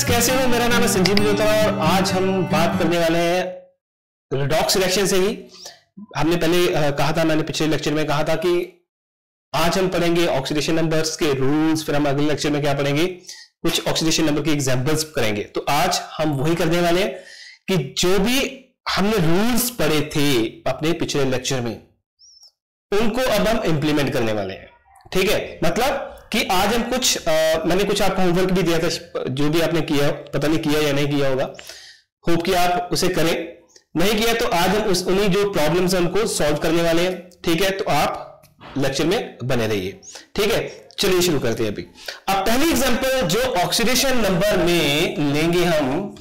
Friends कैसे हो? मेरा नाम है संजीव जोता और आज हम बात करने वाले हैं रिडॉक्स रिएक्शन से ही। हमने पहले कहा था, मैंने पिछले लेक्चर में कहा था कि आज हम पढ़ेंगे ऑक्सीडेशन नंबर्स के रूल्स फिर हम अगले लेक्चर में क्या पढ़ेंगे? कुछ ऑक्सीडेशन नंबर के एग्जांपल्स करेंगे। तो आज हम वही करने वाले हैं कि जो भी हमने रूल्स पढ़े थे अपने पिछले लेक्चर में, उनको अब हम इंप्लीमेंट करने वाले हैं। ठीक है? मतलब कि आज हम कुछ आ, मैंने कुछ आपको होमवर्क भी दिया था जो भी आपने किया पता नहीं किया या नहीं किया होगा। होप कि आप उसे करें। नहीं किया तो आज हम उस उन्हीं जो प्रॉब्लम्स हैं उनको सॉल्व करने वाले हैं। ठीक है? तो आप लेक्चर में बने रहिए। ठीक है? चलिए शुरू करते हैं अभी। अब पहली एग्जांपल जो ऑक्सीडेशन नंबर में लेंगे हम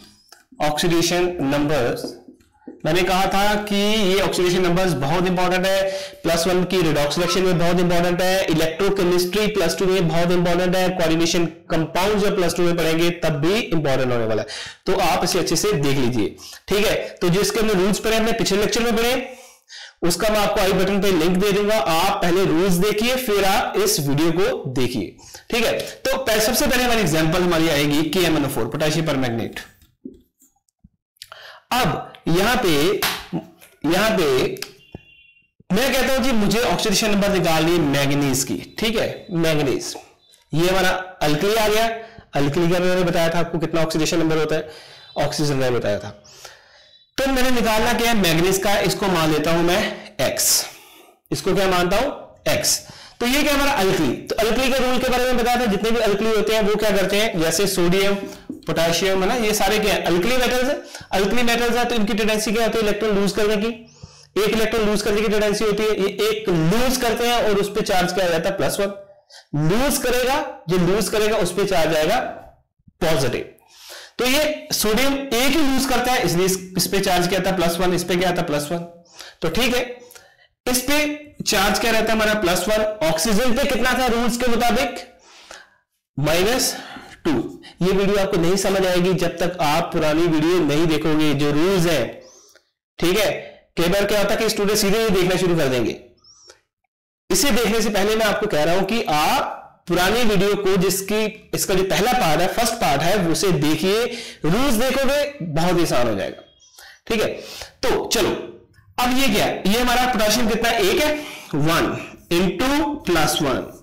ऑक्सीडेशन नंबर्स मैंने कहा था कि ये ऑक्सीडेशन नंबर्स बहुत इंपॉर्टेंट है प्लस वन की रिडॉक्स रिएक्शन में बहुत इंपॉर्टेंट है इलेक्ट्रोकेमिस्ट्री प्लस टू में बहुत इंपॉर्टेंट है कोऑर्डिनेशन कंपाउंड जब प्लस टू में पढ़ेंगे तब भी इंपॉर्टेंट होने वाला है। तो आप इसे अच्छे से देख लीजिए। ठीक है? तो जिसके हमने रूल्स पढ़े, हमने पिछले लेक्चर में पढ़े, उसका मैं आपको आई बटन पे लिंक दे दूँगा। आप पहले रूल्स देखिए, फिर आप इस वीडियो को देखिए। ठीक है? तो सबसे पहले हमारी एग्जांपल हमारी आएगी K M N four potassium permanganate अब यहाँ पे यहाँ पे, मैं कहता हूँ जी मुझे ऑक्सीडेशन नंबर निकालनी है मैग्नीज की, ठीक है? मैग्नीज ये हमारा अल्कली आ गया। अल्कली का मैंने बताया था आपको कितना ऑक्सीडेशन नंबर होता है? ऑक्सीजन मैंने बताया था। तो मैंने निकालना क्या है? मैग्नीज का, इसको मान लेता हूँ मैं एक्स इसको क्या मानता हूँ? एक्स तो ये क्या हमारा अल्कली तो अल्कली के रूल के बारे में बताया था, जितने भी अल्कली होते हैं, वो क्या करते हैं? जैसे सोडियम पोटेशियम है ना, ये सारे क्या है? अल्कली मेटल्स है। अल्कली मेटल्स है तो इनकी टेंडेंसी क्या होती है? इलेक्ट्रॉन लूज करने की। एक इलेक्ट्रॉन लूज करने की टेंडेंसी होती है, ये एक लूज करते हैं और उस पर चार्ज क्या जाता है? प्लस वन लूज करेगा जो लूज करेगा, उस पर चार्ज आएगा पॉजिटिव तो ये सोडियम एक ही लूज करता है, इसलिए इस पे चार्ज क्या है? प्लस वन इस पे क्या है? प्लस वन तो ठीक है, इस पे चार्ज क्या रहता है? हमारा प्लस वन ऑक्सीजन पे कितना था? रूल्स के मुताबिक? Minus two. ये वीडियो आपको नहीं समझ आएगी जब तक आप पुरानी वीडियो नहीं देखोगे, जो रूल्स है। ठीक है? कई बार क्या होता है कि स्टूडेंट सीधे ही देखना शुरू कर देंगे। इसे देखने से पहले मैं आपको कह रहा हूँ कि आप पुरानी वीडियो को जिसकी, इसका जो पहला पार्ट है फ़र्स्ट पार्ट है, उसे देखिए। रूल्स देखोगे, बहुत आसान हो जाएगा। ठीक है? तो चलो, अब ये क्या है? ये हमारा पोटेशियम कितना? एक है? One into plus one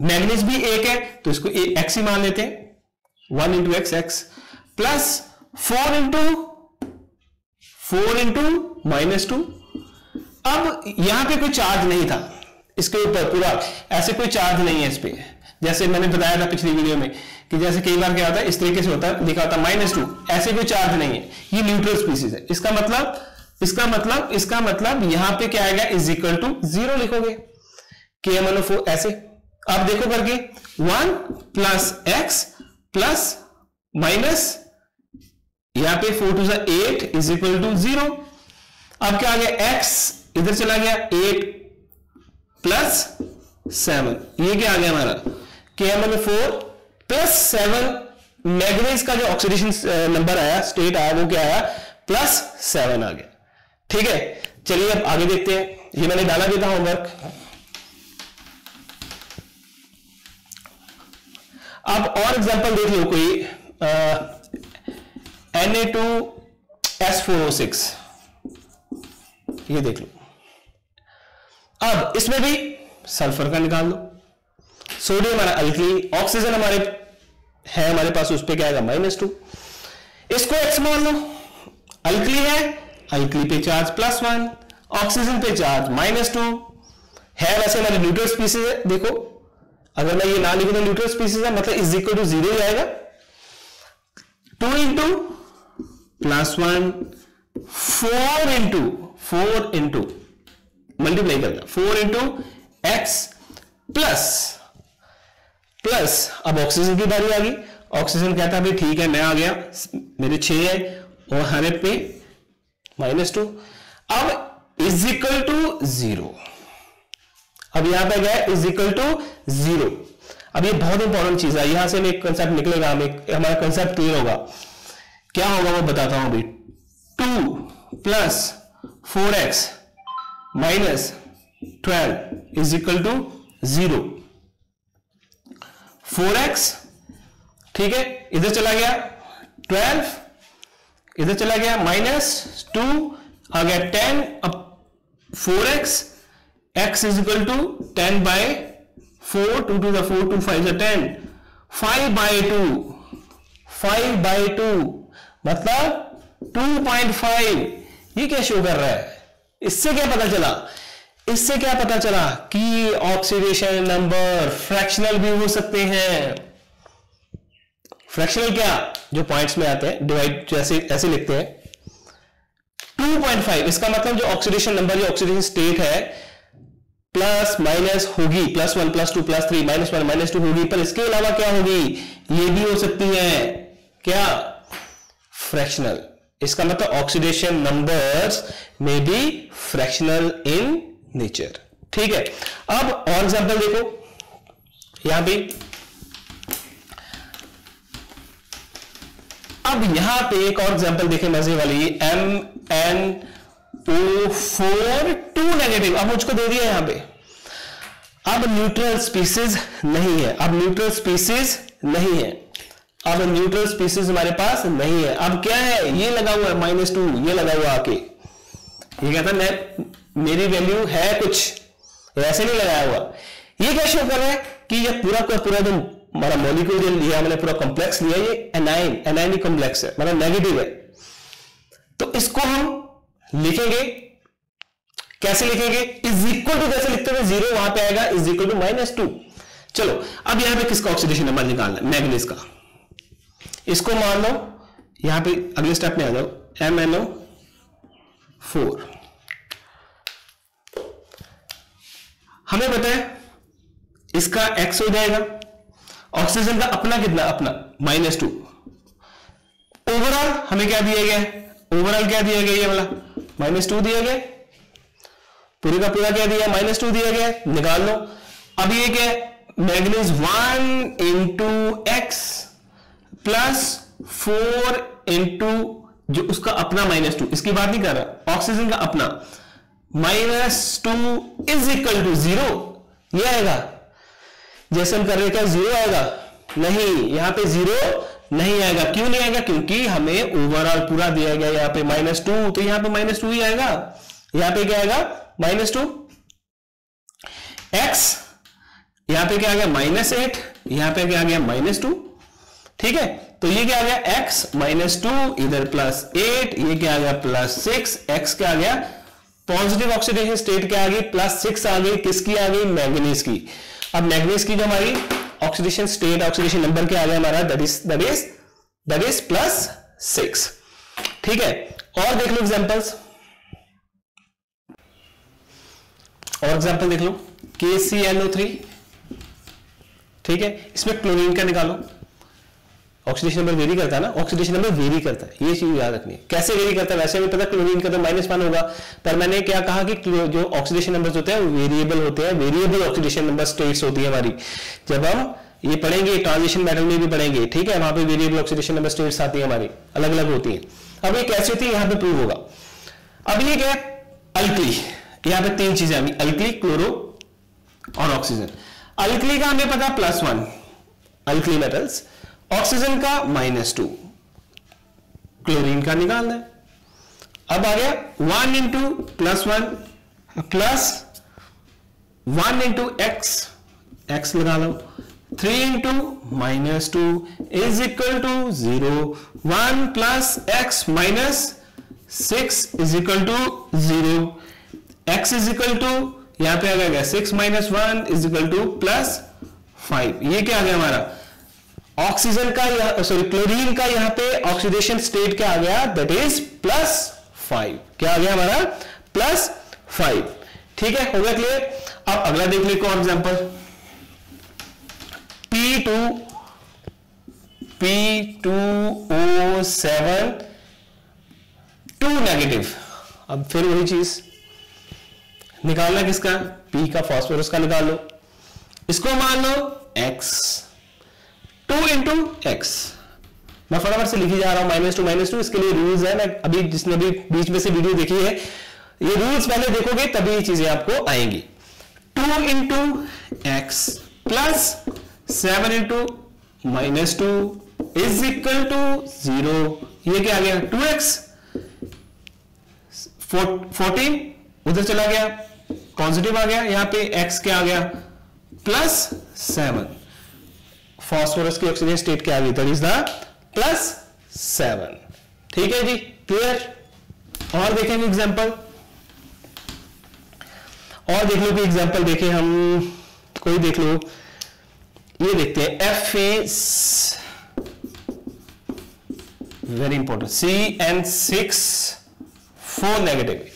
manganese भी एक है तो इसको एक्स ही मान लेते हैं। One into x x plus four into four into minus two अब यहाँ पे कोई चार्ज नहीं था। इसके ऊपर पूरा ऐसे कोई चार्ज नहीं है इस पे। जैसे मैंने बताया था पिछली वीडियो में कि जैसे कई बार क्या होता है, इस तरीके से होता है लिखा होता है माइनस टू ऐसे कोई चार्ज नहीं है। ये न्यूट्रल स्पीसीज है। इसका मतलब इसका मतलब इसका मतलब यहाँ पे क्या आएगा इज़ इक्वल टू ज़ीरो लिखोगे। के एम एन ऐसे। अब देखो करके one plus x plus minus यहाँ पे four two eight is equal to zero अब क्या आ गया? एक्स इधर चला गया एट प्लस सेवन ये क्या आ गया हमारा? K M M four plus seven manganese का जो ऑक्सीडेशन नंबर आया स्टेट आया, वो क्या आया? प्लस सेवन आ गया। ठीक है? चलिए अब आगे देखते हैं। ये मैंने डाला था होमवर्क अब और एग्जांपल देख लो कोई N A two S four O six ये देख लो। अब इसमें भी सल्फ़र का निकाल लो। सोडियम हमारा अल्कली ऑक्सीजन हमारे, है हमारे पास, उस पर क्या आएगा? माइनस टू इसको एक्स मान लो। अल्कली है अल्कली पे चार्ज प्लस वन ऑक्सीजन पे चार्ज माइनस टू है वैसे हमारे न्यूट्रल स्पीसीज है, देखो। अगर मैं ये ना लिखू तो न्यूट्रल स्पीसीज है मतलब इज़ इक्वल टू ज़ीरो ही आएगा। Two into plus one four into four into multiply करना four into x plus plus अब ऑक्सीजन की बारी आ गई। ऑक्सीजन कहता भाई? ठीक है, मैं आ गया। मेरे छह है और हंड्रेड पे माइनस टू अब इज़ इक्वल टू ज़ीरो अब यहाँ पे गया इज़ इक्वल टू ज़ीरो अब ये बहुत इंपॉर्टेंट चीज़ है। यहाँ से एक कंसेप्ट निकलेगा, हमें हमारा कंसेप्ट क्लियर होगा। क्या होगा मैं बताता हूँ अभी। Two plus four x minus twelve is equal to zero four x ठीक है? इधर चला गया। ट्वेल्व इधर चला गया। माइनस टू आ गया टेन अब four x x is equal to ten by four two two four two five ten five by two five by two मतलब टू पॉइंट फाइव ये क्या शो कर रहा है? इससे क्या पता चला? इससे क्या पता चला कि ऑक्सीडेशन नंबर फ्रैक्शनल भी हो सकते हैं। फ्रैक्शनल क्या? जो पॉइंट्स में आते हैं डिवाइड जैसे, ऐसे लिखते हैं। 2.5 इसका मतलब जो ऑक्सीडेशन नंबर या ऑक्सीडेशन स्टेट है प्लस माइनस होगी, plus one, plus two, plus three, minus one, minus two होगी, पर इसके अलावा क्या होगी? ये भी हो सकती है। क्या? फ्रैक्शनल। इसका मतलब ऑक्सीडेशन नंबर्स में बी फ्रैक्शनल इन नेचर ठीक है? अब और एग्जांपल देखो। यहाँ पे। अब यहाँ पे एक और एग्जांपल देखे मज़े वाली। M N O four two negative अब मुझको दे दिया यहाँ पे। अब न्यूट्रल स्पीसीज नहीं है। अब न्यूट्रल स्पीसीज नहीं है। अब न्यूट्रल स्पीसीज हमारे पास नहीं है। अब क्या है? ये लगा हुआ है माइनस टू ये लगा हुआ आके। ये कहता मैं, मेरी वैल्यू है कुछ। ऐसे नहीं लगाया हुआ। ये क्या शो कर रहा है? कि ये पूरा का पूरा एकदम हमारा मोलिक्यूल जो लिया मैंने पूरा कॉम्प्लेक्स लिया, ये एनाइन एनाइन कॉम्प्लेक्स है। मतलब नेगेटिव है। तो इसको हम लिखेंगे। कैसे लिखेंगे? इज़ इक्वल टू कैसे लिखते हुए ज़ीरो वहाँ पे आएगा is equal to minus two चलो, अब यहाँ पे किसका ऑक्सीडेशन नंबर निकालना है? मैग्नीज का। इसको मान लो, यहाँ पे अगले स्टेप में आ जाओ। एम एन ओ फोर हमें पता है, इसका एक्स हो जाएगा। ऑक्सीजन का अपना कितना? अपना। माइनस टू ओवरऑल हमें क्या दिया गया ओवरऑल क्या दिया गया ये वाला? माइनस टू दिया गया। पूरे का पूरा क्या दिया? माइनस टू दिया गया। निकाल लो। अब ये क्या है? Manganese one into x plus four into जो उसका अपना माइनस टू। इसकी बात नहीं कर रहा। ऑक्सीजन का अपना। Minus two is equal to zero. आएगा। जैसे हम कर रहे क्या? ज़ीरो आएगा। नहीं, यहाँ पे ज़ीरो नहीं आएगा। क्यों नहीं आएगा? क्योंकि हमें ओवरऑल पूरा दिया गया यहाँ पे माइनस टू तो यहाँ पे माइनस टू ही आएगा। यहाँ पे क्या आएगा? माइनस टू एक्स यहाँ पे क्या आ गया? माइनस एट यहाँ पे क्या आ गया? माइनस टू ठीक है? तो ये क्या आ गया? एक्स माइनस टू इधर प्लस एट ये क्या आ गया? प्लस सिक्स एक्स क्या आ गया? पॉजिटिव ऑक्सीडेशन स्टेट क्या आ गई? प्लस सिक्स आ गई। किसकी आ गई? मैग्नीज की। अब मैग्नीज की जो हमारी ऑक्सीडेशन स्टेट ऑक्सीडेशन नंबर क्या आ गया हमारा? That is is is plus six ठीक है? और देख लो एग्जांपल्स और एग्ज़ाम्पल देख लो. के सी एन ओ थ्री ठीक है? इसमें क्लोरीन का निकालो. ऑक्सीडेशन नंबर वेरी करता है ना ऑक्सीडेशन नंबर वेरी करता है, ये चीज़ याद रखनी है। कैसे वेरी करता है? वैसे भी पता क्लोरीन का तो माइनस वन होगा, पर मैंने क्या कहा कि जो ऑक्सीडेशन नंबर होते हैं वेरिएबल होते हैं वेरिएबल ऑक्सीडेशन नंबर स्टेट्स होती है हमारी। जब हम ये पढ़ेंगे ट्रांजिशन मेटल में भी पढ़ेंगे, ठीक है, वहाँ पे वेरिएबल ऑक्सीडेशन नंबर स्टेट्स आती है हमारी अलग अलग होती है। अब ये कैसे होती है? यहाँ पे प्रूव होगा। अब ये क्या अल्कली यहाँ पे तीन चीज़ें आएँगी अल्कली क्लोरो और ऑक्सीजन अल्कली का हमें पता plus one alkali metals oxygen का माइनस टू। क्लोरीन का निकाल दें। अब आ गया one into plus one plus one into x. X लगा लो three into minus two is equal to zero. One plus x minus six is equal to zero. X is equal to, यहाँ पे आ गया six minus one is equal to plus five. ये क्या आ गया हमारा? ऑक्सीजन का सॉरी क्लोरीन का यहाँ पे ऑक्सीडेशन स्टेट क्या आ गया? दैट इज़ प्लस फाइव क्या आ गया हमारा? प्लस फाइव ठीक है, हो गया क्लियर अब अगला देख और example P two P two O seven two negative अब फिर वही चीज़. निकालना किसका? पी का फॉस्फोरस का निकाल लो. इसको मान लो एक्स टू इंटू एक्स मैं फटाफट से लिखी जा रहा हूँ माइनस टू माइनस टू इसके लिए रूल्स है। मैं अभी जिसने अभी बीच में से वीडियो देखी है, ये रूल्स पहले देखोगे, तभी ये चीज़ें आपको आएँगी। Two into x plus seven into minus two is equal to zero ये क्या आ गया? टू एक्स फोर्टीन उधर चला गया। पॉजिटिव आ गया। यहाँ पे x क्या आ गया? प्लस सेवन फॉस्फोरस की ऑक्सीजन स्टेट क्या आ गई that is the plus seven ठीक है जी? क्लियर और देखेंगे एग्जांपल और देख लो कि एग्जांपल देखें हम कोई देख लो। ये देखते हैं F is very important C N six four negative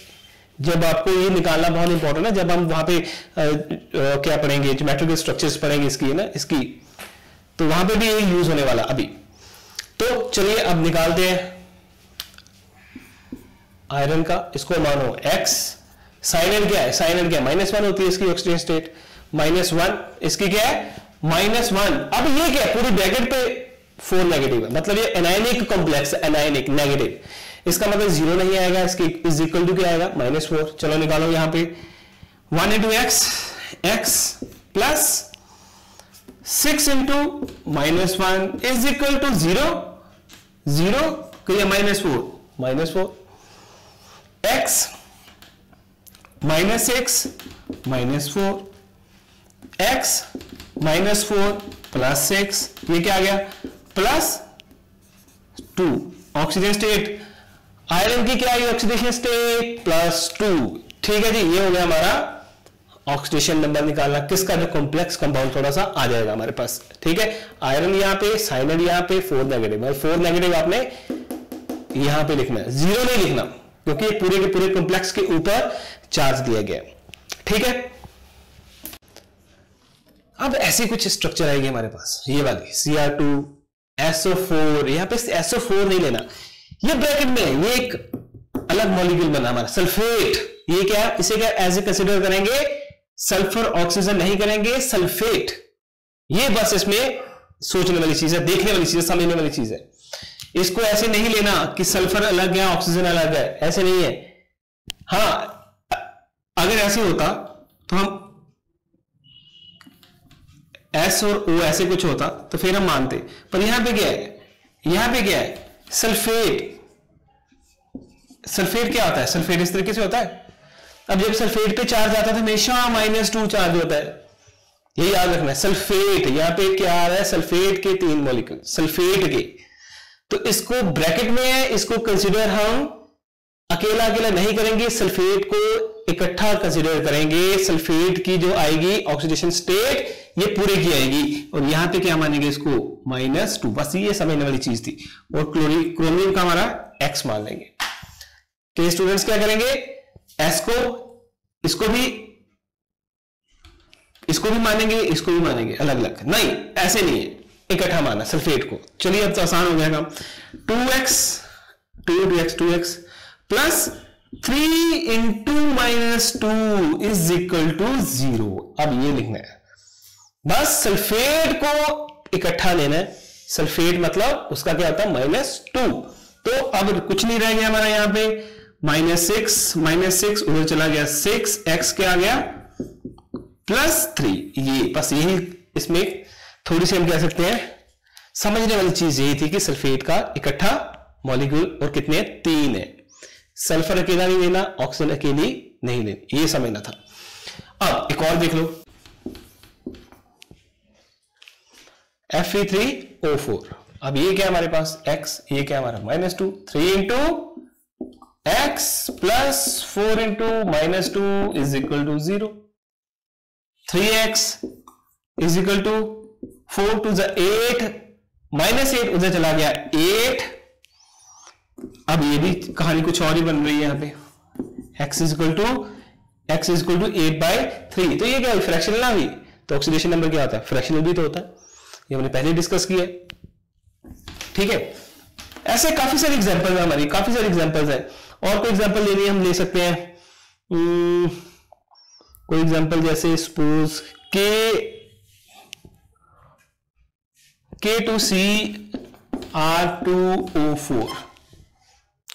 जब आपको ये निकालना बहुत इंपॉर्टेंट है जब हम वहाँ पे आ, आ, क्या पढ़ेंगे? ज्योमेट्रिकल स्ट्रक्चर्स पढ़ेंगे इसकी है ना? इसकी तो वहाँ पे भी ये यूज़ होने वाला, अभी। तो चलिए, अब निकालते हैं। आयरन का, इसको मानो एक्स साइन एन क्या है? साइन एन क्या माइनस वन होती है इसकी ऑक्सीजन स्टेट माइनस वन इसकी क्या है? माइनस वन अब ये क्या है? पूरी ब्रैकेट पे फोर नेगेटिव है। मतलब ये एनाइनिक कॉम्प्लेक्स एनाइनिक नेगेटिव इसका मतलब ज़ीरो नहीं आएगा, इसकी इज़ इक्वल टू क्या आएगा? माइनस फोर चलो निकालो यहाँ पे। One into x x plus six into minus one is equal to zero zero minus four minus four x minus six minus four x minus four plus six ये क्या आ गया? Plus two oxygen state iron की क्या आई? Oxidation state plus two ठीक है जी, ये हो गया हमारा ऑक्सीडेशन नंबर निकालना, किसका जो कॉम्प्लेक्स कंपाउंड थोड़ा सा आ जाएगा हमारे पास। ठीक है? आयरन यहाँ पे साइनड यहाँ पे फोर नेगेटिव फोर नेगेटिव आपने यहाँ पे लिखना है। ज़ीरो नहीं लिखना, क्योंकि पूरे के पूरे कॉम्प्लेक्स के ऊपर चार्ज दिया गया ठीक है? अब ऐसी कुछ स्ट्रक्चर आएगी हमारे पास। ये वाली C R two SO four यहाँ पे एसओ फोर नहीं लेना। ये ब्रैकेट में, ये एक अलग मॉलिक्यूल बना हमारा सल्फेट ये क्या, इसे क्या एज ए कंसिडर करेंगे सल्फ़र ऑक्सीजन नहीं करेंगे, सल्फेट। ये बस इसमें सोचने वाली चीज़ है, देखने वाली चीज़ है, समझने वाली चीज़ है। इसको ऐसे नहीं लेना कि सल्फ़र अलग है, ऑक्सीजन अलग है। ऐसे नहीं है। हाँ अगर ऐसे होता तो हम एस और ओ ऐसे कुछ होता तो फिर हम मानते। पर यहाँ पे क्या है? यहाँ पे क्या है? सल्फेट। सल्फेट क्या होता है? सल्फेट इस तरीके से होता है? अब जब सल्फेट पे चार्ज आता है तो हमेशा माइनस टू चार्ज होता है। ये याद रखना है सल्फेट, यहाँ पे क्या आ रहा है? सल्फेट के तीन मोलिक्यूल सल्फेट के। तो इसको ब्रैकेट में है इसको कंसिडर हम अकेला अकेला नहीं करेंगे, सल्फेट को इकट्ठा कंसिडर करेंगे। सल्फेट की जो आएगी ऑक्सीडेशन स्टेट ये पूरे की आएगी। और यहाँ पे क्या मानेंगे इसको? माइनस टू बस ये समझने वाली चीज़ थी। और क्लोरी क्रोमियम का हमारा एक्स मान लेंगे। तो स्टूडेंट्स क्या करेंगे? एस को, इसको भी इसको भी मानेंगे, इसको भी मानेंगे अलग अलग नहीं, ऐसे नहीं है। इकट्ठा माना, सल्फेट को। चलिए अब तो आसान हो जाएगा two x, two two x two x, plus three into minus two is equal to zero. अब ये लिखना है। बस सल्फेट को इकट्ठा लेना है। सल्फेट मतलब उसका क्या होता है? Minus two. तो अब कुछ नहीं रह गया हमारा यहाँ पे। माइनस सिक्स माइनस सिक्स, उधर चला गया सिक्स, एक्स क्या आ गया? Plus three. ये, बस यही इसमें थोड़ी सी हम कह सकते हैं। समझने वाली चीज़ यही थी कि सल्फेट का इकट्ठा मॉलिक्यूल और कितने? तीन है। सल्फ़र अकेला नहीं लेना, ऑक्सीजन अकेली नहीं लेनी। ये समझना था। अब एक और देख लो। F E three O four अब ये क्या हमारे पास? X, ये क्या हमारा? Minus two three into x plus four into minus two is equal to zero three x is equal to four two ज एट माइनस एट उधर चला गया. एट अब ये भी कहानी कुछ और ही बन रही है यहाँ पे. X is equal to x is equal to eight by three तो ये क्या फ्रैक्शनल ना हुई? तो ऑक्सीडेशन नंबर क्या होता है? फ्रैक्शनल भी तो होता है. ये हमने पहले डिस्कस किया ठीक है? ऐसे काफ़ी सारे एग्जांपल है हमारी. काफ़ी सारे एग्जांपल्स है. और कोई एग्जांपल लेनी हम ले सकते हैं। हम्म, कोई एग्ज़ाम्पल जैसे सपोज़ के K two C R two O four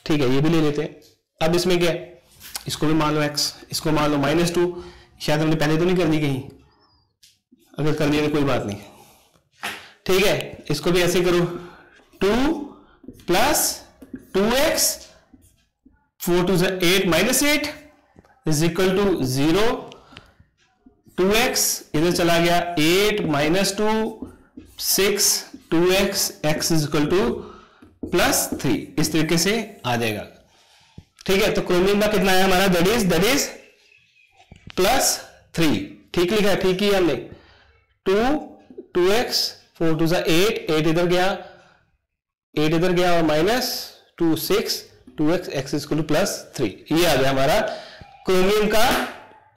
ठीक है ये भी ले लेते हैं। अब इसमें क्या है? इसको भी मान लो एक्स इसको मान लो माइनस टू शायद हमने पहले तो नहीं कर दी कहीं। अगर कर दिया तो कोई बात नहीं। ठीक है इसको भी ऐसे करो। Two plus two x four two eight minus eight is equal to zero two x, इधर चला गया eight minus two six, two x x is equal to plus three. इस तरीके से आ जाएगा। ठीक है तो क्रोमियम का कितना है हमारा? That is that is plus three. ठीक लिखा है, ठीक ही हमने। Two two x, four two eight eight इधर गया, एट इधर गया और minus two six two x x two plus three. ये आ गया हमारा क्रोमियम का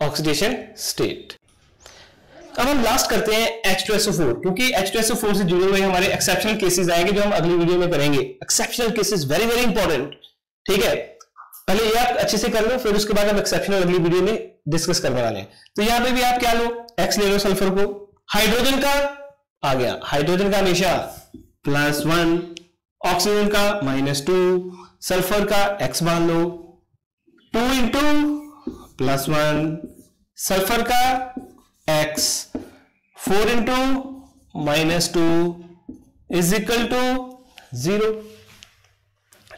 ऑक्सीडेशन स्टेट अब हम लास्ट करते हैं H2SO4 क्योंकि H2SO4 से जुड़े हुए हमारे एक्सेप्शनल केसेस आएँगे जो हम अगली वीडियो में करेंगे। Exceptional cases very very important ठीक है? पहले ये आप अच्छे से कर लो, फिर उसके बाद हम एक्सेप्शनल अगली वीडियो में डिस्कस करने वाले हैं। तो यहाँ पे भी आप क्या लो? एक्स ले लो सल्फ़र को। हाइड्रोजन का आ गया। हाइड्रोजन का हमेशा प्लस वन ऑक्सीजन का माइनस टू सल्फ़र का एक्स मान लो two into plus one sulphur का x four into minus two is equal to zero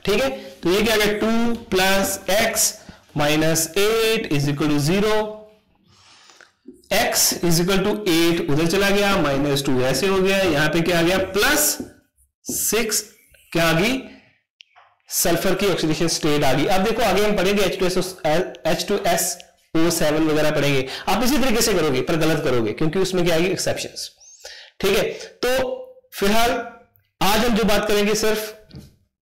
ठीक है? तो ये क्या गया? Two plus x minus eight is equal to zero x is equal to eight उधर चला गया माइनस टू ऐसे हो गया, यहाँ पे क्या आ गया? प्लस सिक्स क्या आ गई? सल्फ़र की ऑक्सीडेशन स्टेट आ गई। अब देखो, आगे हम पढ़ेंगे H two S H two S O seven वगैरह पढ़ेंगे। आप इसी तरीके से करोगे, पर गलत करोगे, क्योंकि उसमें क्या आएगी? एक्सेप्शन ठीक है? तो फ़िलहाल, आज हम जो बात करेंगे सिर्फ़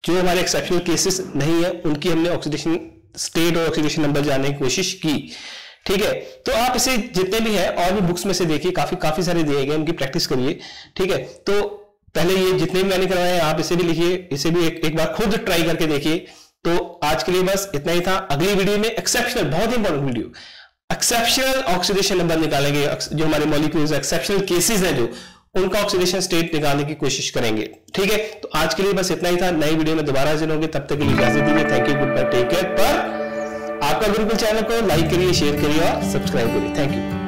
जो हमारे एक्सेप्शनल केसेस नहीं है, उनकी हमने ऑक्सीडेशन स्टेट और ऑक्सीडेशन नंबर जानने की कोशिश की। ठीक है? तो आप इसे जितने भी है, और भी बुक्स में से देखिए, काफ़ी काफ़ी सारे दिए गए उनकी प्रैक्टिस करिए। ठीक है? तो पहले ये जितने भी मैंने करवाए आप इसे भी लिखिए इसे भी एक, एक बार खुद ट्राई करके देखिए। तो आज के लिए बस इतना ही था। अगली वीडियो में एक्सेप्शनल बहुत important video exceptional oxidation number निकालेंगे। जो हमारे मॉलिक्यूल्स एक्सेप्शनल केसेस हैं जो उनका ऑक्सीडेशन स्टेट निकालने की कोशिश करेंगे। ठीक है? तो आज के लिए बस इतना ही था। नई वीडियो में दोबारा हाजिर होंगे। तब तक के लिए इजाज़त दीजिए। Thank you good bye take care पर आपका गुरुकुल चैनल को लाइक करिए शेयर करिए और सब्सक्राइब करिए। Thank you